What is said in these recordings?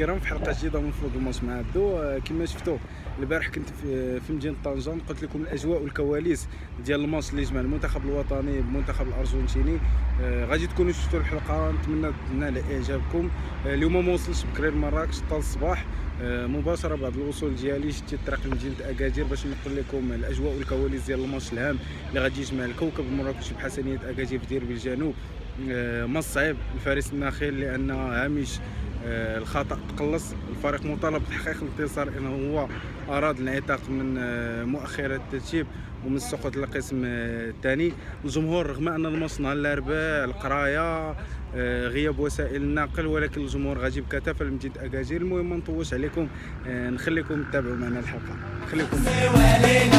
الكرام في حلقة جديدة من فوق الماتش مع عبدو. آه، كما شفتوا البارح كنت في في مدينة طنجه قلت لكم الأجواء والكواليس ديال الماتش اللي جمع المنتخب الوطني بالمنتخب الأرجنتيني. آه، غادي تكونوا شفتوا الحلقة نتمنى تنال إعجابكم. آه، اليوم ما وصلتش بكري لمراكش طال الصباح آه، مباشرة بعد الوصول ديالي شتي الطريق لمدينه أكادير باش نقول لكم الأجواء والكواليس ديال الماتش الهام اللي غادي يجمع الكوكب المراكشي بحسنية أكادير في ديربي الجنوب آه، ما صعيب الفارس الناخل لأن هامش آه، الخطأ تقلص الفريق مطالب بتحقيق الانتصار إنه هو أراد الانعتاق من آه، مؤخرة الترتيب ومن السقوط للقسم آه، الثاني. الجمهور رغم أن الماتش نهار القراية آه، غياب وسائل النقل ولكن الجمهور غادي بكثافه لمدينه أكاجير. المهم ما نطولش عليكم آه، نخليكم تتابعوا معنا الحلقة. خليكم. ولاد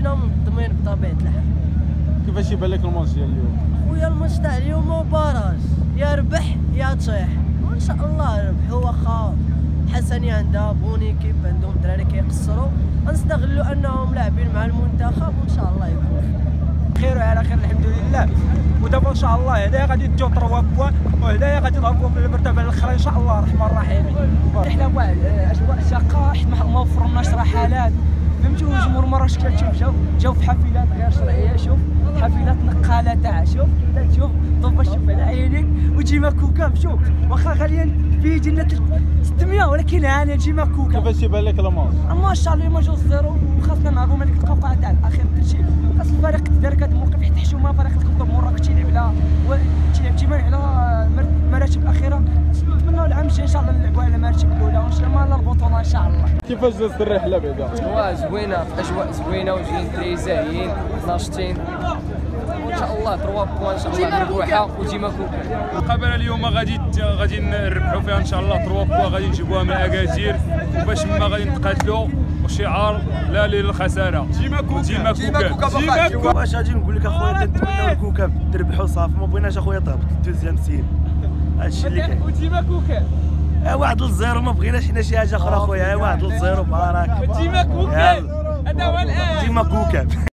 جينا منظمين بطبيعة الحال. كيفاش يبان لك الماتش ديال اليوم؟ خويا الماتش تاع اليوم barrage يا ربح يا طيح وإن شاء الله ربح واخا حسنية عندها bonne équipe عندهم دراري كيقصروا. غنستغلوا أنهم لاعبين مع المنتخب وإن شاء الله يكون بخير وعلى خير الحمد لله. ودابا إن شاء الله هدايا غادي تجيو 3 points وهدايا غادي نهبطوا من المرتبه الأخرى إن شاء الله. الرحمن الرحيم. رحله واعد اجواء شاقه حيت ما ما وفرناش رحلات فهمتي وجمهور مراكش كتشوف جاو جاو في حافلات غير شرعية شوف حافلات نقالة تاع شوف انت تشوف طوبه شوف على عينيك وتجي مكوكه شوف واخا غاليا في جنة 600 ولكن هانيه تجي مكوكه كيفاش تيبان لك الماتش ما شاء الله ما جوج زيرو وخاصنا نعرفوا ملك القوقعه تاع الأخير كلشي خاص الفريق تدارك هذا الموقف حيت حشومه فريق الكوكب مراكش تيلعب على تيلعب ديما على المراتب الأخيرة. نتمنوا العام الجاي إن شاء الله نلعبوا على المراتب الأولى وإن شاء الله الله كيفاش دازت الرحلة بعدا؟ هو زوينة في أجواء زوينة وجايين الدراري زاهيين ناشطين. إن شاء الله 3 points إن شاء الله مربوحه وديما كوكا. المقابله اليوم غادي غادي نربحوا فيها إن شاء الله 3 بوا غادي نجيبوها من أكادير. وباش ما غادي نتقاتلوا وشعار لا للخساره ديما كوكا. ديما كوكا. ديما كوكا واش غادي نقول لك أخويا تنتمناو الكوكب تربحوا صافي ما بغيناش أخويا تهبط ال deuxième سين. هادشي اللي كاين. وديما كوكب. واحد لل zéro ما بغيناش حنا شي حاجة أخرى أخويا. آه واحد لل zéro بارك ديما كوكب هذا هو الآن. ديما كوكب.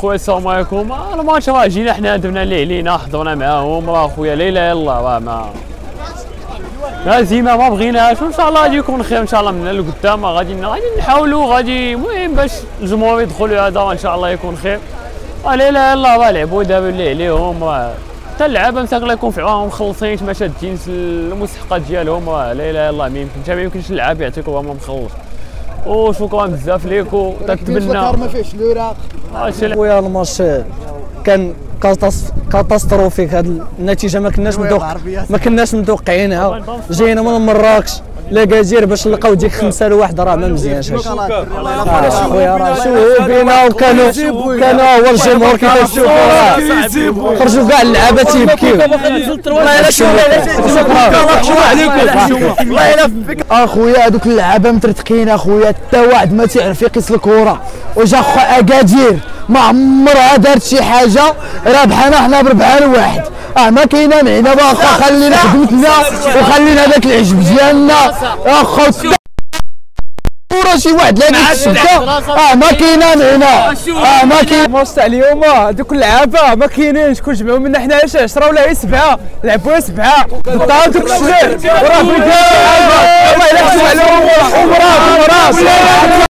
اخويا السلام عليكم. آه، الماتش راه جينا حنا درنا اللي علينا حضرنا معاهم. راه خويا لا اله الا الله راه ما هزيمه ما بغيناهاش وان شاء الله غادي يكون خير إن شاء الله من هنا لقدام غادي غادي نحاولوا غادي المهم باش الجمهور يدخلوا هذا وان شاء الله يكون خير. آه، لا اله الا الله راه لعبوا دابا اللي عليهم راه حتى اللعابه مساك الله يكون في عونهم مخلصين ما شادين المستحقات ديالهم راه لا اله الا الله ما يمكنش ما يمكنش اللعاب يعطيك وهو مخلص. وشكرا بزاف ليك وتتبنى ما فيهش الوراق خويا الماتش كان catas- catastrophique هاد النتيجه ما كناش متوقع ما كناش متوقعينها جينا من مراكش لأكادير باش نلقاو ديك خمسة لواحد راه ما مزيانش. هادشي آه، خويا راه شوفوا بينا وكانوا كانوا هو الجمهور كيف تشوفوا راه خرجوا كاع اللعابة تيبكيو. الله يلا اخويا هذوك اللعابة مترتقين اخويا حتى واحد ما تعرف يقيس الكرة. وجا خو أكادير. ما عمرها دارت شي حاجة. رابحانا حنا بربعان واحد. آه ما كاينة معنا واخا خلينا خدمتنا وخلينا هذاك العجب ديالنا. اخو كره شي واحد. لا آه ما كاينة معنا. آه ما كاين الماتش تاع اليوم هذوك اللعابة. ما كاينينش. كون جمعوا منا حنا شي 10 ولا هي سبعة؟ لعبوا سبعة. ضاو دوك الشباب وراه بغيت الله يلا عليهم وراك وراك.